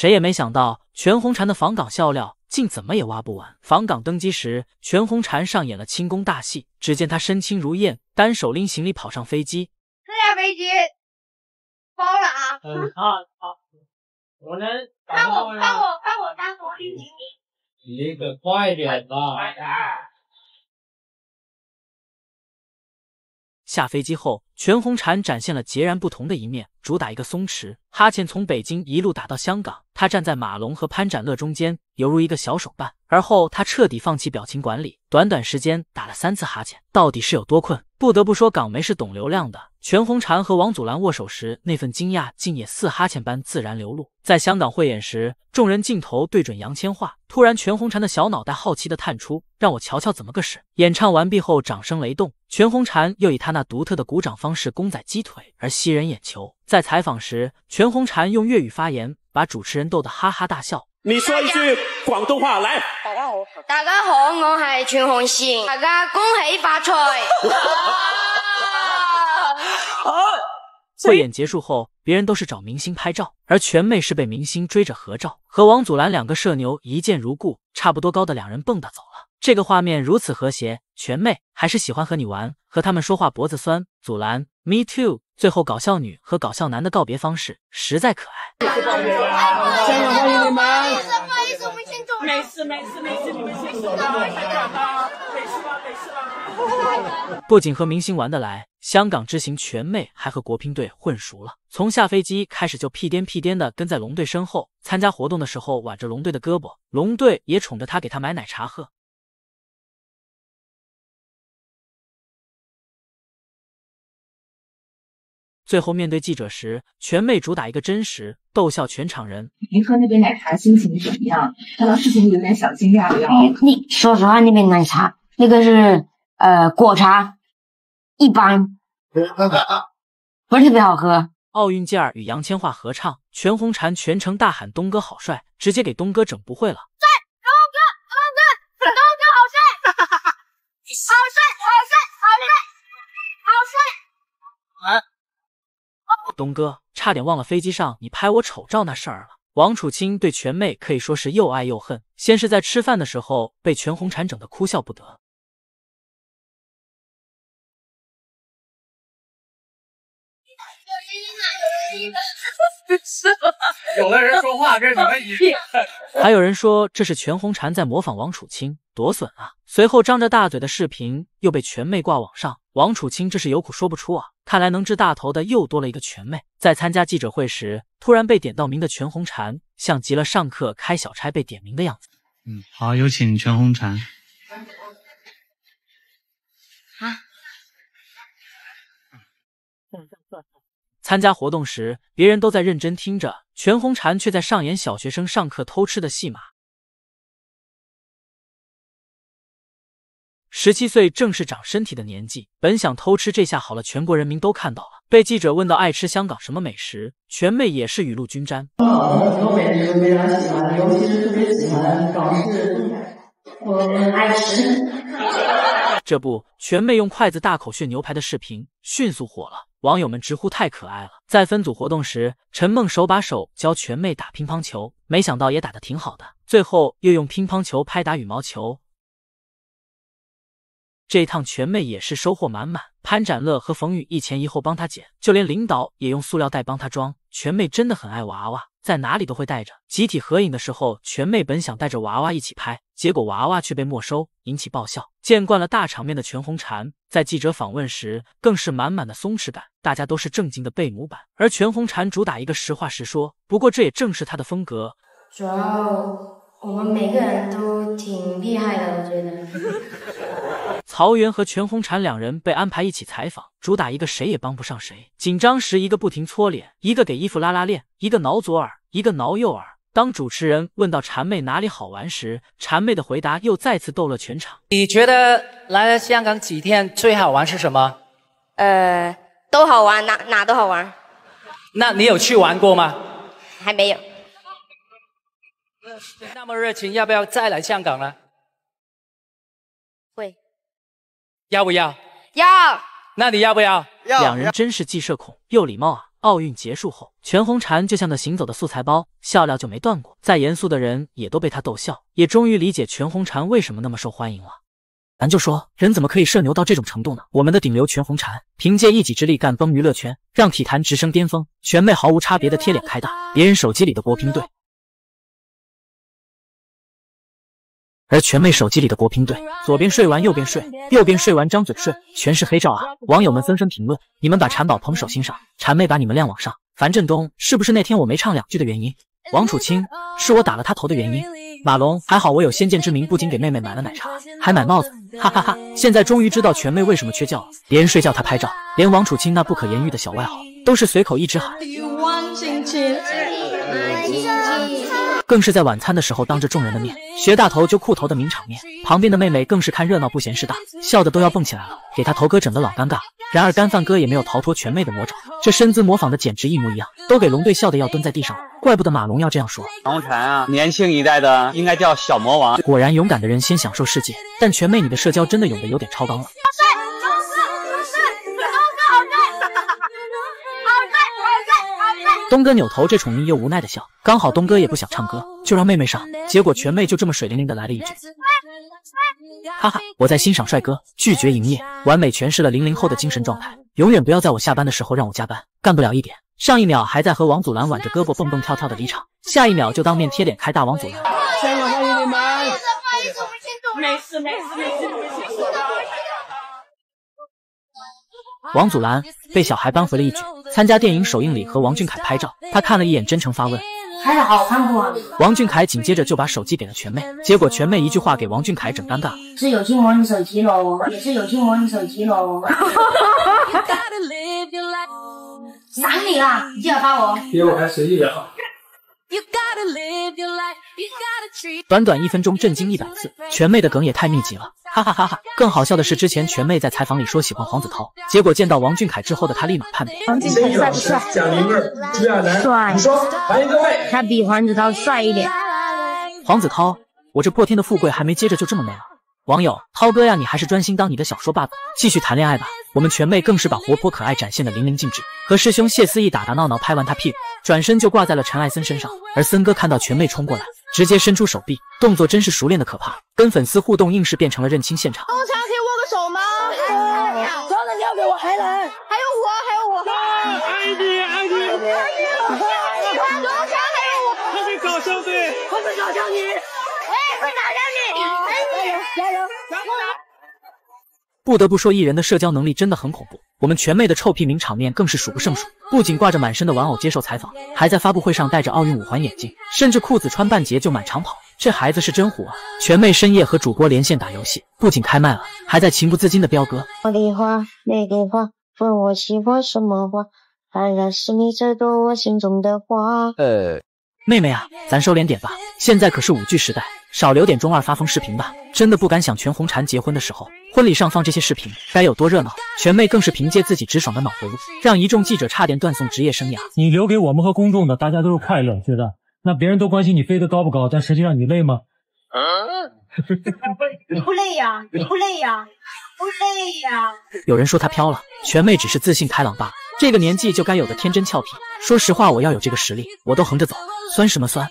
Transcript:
谁也没想到全红婵的访港笑料竟怎么也挖不完。访港登机时，全红婵上演了轻功大戏，只见她身轻如燕，单手拎行李跑上飞机。这架飞机包了啊！嗯，好好，我能看我看我看我单手拎行李。你可快点吧！下飞机后，全红婵展现了截然不同的一面，主打一个松弛。哈欠从北京一路打到香港，她站在马龙和潘展乐中间，犹如一个小手办。而后，她彻底放弃表情管理，短短时间打了三次哈欠，到底是有多困？不得不说，港媒是懂流量的。全红婵和王祖蓝握手时，那份惊讶竟也似哈欠般自然流露。在香港汇演时，众人镜头对准杨千嬅，突然全红婵的小脑袋好奇的探出，让我瞧瞧怎么个事。演唱完毕后，掌声雷动，全红婵又以她那独特的鼓掌方式公仔鸡腿而吸人眼球。在采访时，全红婵用粤语发言，把主持人逗得哈哈大笑。你说一句广东话来。大家好，大家好，我系全红婵，大家恭喜發財。汇演结束后，别人都是找明星拍照，而全妹是被明星追着合照，和王祖蓝两个社牛一见如故，差不多高的两人蹦跶走了。这个画面如此和谐，全妹还是喜欢和你玩，和他们说话脖子酸。祖蓝，me too。最后搞笑女和搞笑男的告别方式实在可爱。香港欢迎你们！不好意思，我们先走。没事没事没事，你们先走吧，先走吧，没事吧没事吧。不仅和明星玩得来，香港之行全妹还和国乒队混熟了。从下飞机开始就屁颠屁颠的跟在龙队身后，参加活动的时候挽着龙队的胳膊，龙队也宠着她，给她买奶茶喝。最后面对记者时，全妹主打一个真实，逗笑全场人。您喝那杯奶茶心情怎么样？看到事情有点小惊讶的样子。你说实话，那杯奶茶那个是呃果茶，一般，不是特别好喝。奥运健儿与杨千嬅合唱，全红婵全程大喊东哥好帅，直接给东哥整不会了。帅，东哥，东哥，东哥好帅，好帅，好帅，好帅，好帅。啊！东哥，差点忘了飞机上你拍我丑照那事儿了。王楚钦对全妹可以说是又爱又恨。先是在吃饭的时候被全红婵整得哭笑不得。有的人说话跟你们一样？还有人说这是全红婵在模仿王楚钦，多损啊！随后张着大嘴的视频又被全妹挂网上，王楚钦这是有苦说不出啊！看来能治大头的又多了一个全妹。在参加记者会时，突然被点到名的全红婵，像极了上课开小差被点名的样子。嗯，好，有请全红婵。参加活动时，别人都在认真听着，全红婵却在上演小学生上课偷吃的戏码。十七岁正是长身体的年纪，本想偷吃，这下好了，全国人民都看到了。被记者问到爱吃香港什么美食，全妹也是雨露均沾。很多美食非常喜欢，尤其是特别喜欢港式，我爱吃。这不，全妹用筷子大口炫牛排的视频迅速火了，网友们直呼太可爱了。在分组活动时，陈梦手把手教全妹打乒乓球，没想到也打得挺好的。最后又用乒乓球拍打羽毛球。这一趟全妹也是收获满满，潘展乐和冯宇一前一后帮她捡，就连领导也用塑料袋帮她装。全妹真的很爱娃娃，在哪里都会带着。集体合影的时候，全妹本想带着娃娃一起拍，结果娃娃却被没收，引起爆笑。见惯了大场面的全红婵，在记者访问时更是满满的松弛感，大家都是正经的背模板，而全红婵主打一个实话实说。不过这也正是她的风格。主要我们每个人都挺厉害的，我觉得。曹源和全红婵两人被安排一起采访，主打一个谁也帮不上谁。紧张时，一个不停搓脸，一个给衣服拉拉链，一个挠左耳，一个挠右耳。当主持人问到婵妹哪里好玩时，婵妹的回答又再次逗乐全场。你觉得来了香港几天最好玩是什么？呃，都好玩，哪哪都好玩。那你有去玩过吗？还没有。那么热情，要不要再来香港呢？要不要？要。那你要不要？要两人真是既社恐又礼貌啊！奥运结束后，全红婵就像个行走的素材包，笑料就没断过。再严肃的人也都被他逗笑，也终于理解全红婵为什么那么受欢迎了。咱就说，人怎么可以社牛到这种程度呢？我们的顶流全红婵，凭借一己之力干崩娱乐圈，让体坛直升巅峰。全妹毫无差别的贴脸开大，别人手机里的国乒队。而全妹手机里的国乒队，左边睡完右边睡，右边睡完张嘴睡，全是黑照啊！网友们纷纷评论：你们把馋宝捧手心上，馋妹把你们晾网上。樊振东是不是那天我没唱两句的原因？王楚钦是我打了他头的原因。马龙还好我有先见之明，不仅给妹妹买了奶茶，还买帽子，哈哈哈！现在终于知道全妹为什么缺觉了，别人睡觉她拍照，连王楚钦那不可言喻的小外号都是随口一直喊。更是在晚餐的时候，当着众人的面学大头揪裤头的名场面，旁边的妹妹更是看热闹不嫌事大，笑得都要蹦起来了，给他头哥整的老尴尬。然而干饭哥也没有逃脱全妹的魔爪，这身姿模仿的简直一模一样，都给龙队笑得要蹲在地上了。怪不得马龙要这样说。王禅啊，年轻一代的应该叫小魔王。果然，勇敢的人先享受世界。但全妹，你的社交真的有的有点超纲了。东哥扭头，这宠溺又无奈的笑。刚好东哥也不想唱歌，就让妹妹上。结果全妹就这么水灵灵的来了一句：“哈哈，我在欣赏帅哥，拒绝营业。”完美诠释了零零后的精神状态。永远不要在我下班的时候让我加班，干不了一点。上一秒还在和王祖蓝挽着胳膊蹦蹦跳跳的离场，下一秒就当面贴脸开大王祖蓝。没事没事没事没事。王祖蓝被小孩扳回了一局。参加电影首映礼和王俊凯拍照，他看了一眼，真诚发问：“拍的好看不？”王俊凯紧接着就把手机给了全妹，结果全妹一句话给王俊凯整尴尬：“是有亲我你手机喽，也是有亲我你手机喽。”赏你了，记得发我。比我还随意点。短短一分钟震惊一百次，全妹的梗也太密集了，哈哈哈哈！更好笑的是，之前全妹在采访里说喜欢黄子韬，结果见到王俊凯之后的她立马叛变。王俊凯帅不帅？帅。你说，欢迎各位。他比黄子韬帅一点。黄子韬，我这破天的富贵还没接着就这么没了。网友涛哥呀，你还是专心当你的小说霸主，继续谈恋爱吧。我们全妹更是把活泼可爱展现的淋漓尽致，和师兄谢思义打打闹闹，拍完他屁股，转身就挂在了陈艾森身上。而森哥看到全妹冲过来，直接伸出手臂，动作真是熟练的可怕，跟粉丝互动硬是变成了认亲现场。东强可以握个手吗？只要能交给我，还来。还有我，还有我。爱你，爱你，爱你。东强还有我。他会搞笑的，他会搞笑你。不得不说，艺人的社交能力真的很恐怖。我们全妹的臭屁名场面更是数不胜数，不仅挂着满身的玩偶接受采访，还在发布会上戴着奥运五环眼镜，甚至裤子穿半截就满场跑。这孩子是真虎啊！全妹深夜和主播连线打游戏，不仅开麦了，还在情不自禁的飙歌。我的花，玫瑰花，问我喜欢什么花，当然是你这朵我心中的花。呃。妹妹啊，咱收敛点吧，现在可是五 G 时代，少留点中二发疯视频吧。真的不敢想全红婵结婚的时候，婚礼上放这些视频该有多热闹。全妹更是凭借自己直爽的脑回路，让一众记者差点断送职业生涯。你留给我们和公众的，大家都是快乐，觉得那别人都关心你飞得高不高，但实际上你累吗？不累呀，不累呀，不累呀。有人说她飘了，全妹只是自信开朗罢了。这个年纪就该有的天真俏皮。说实话，我要有这个实力，我都横着走。酸什么酸？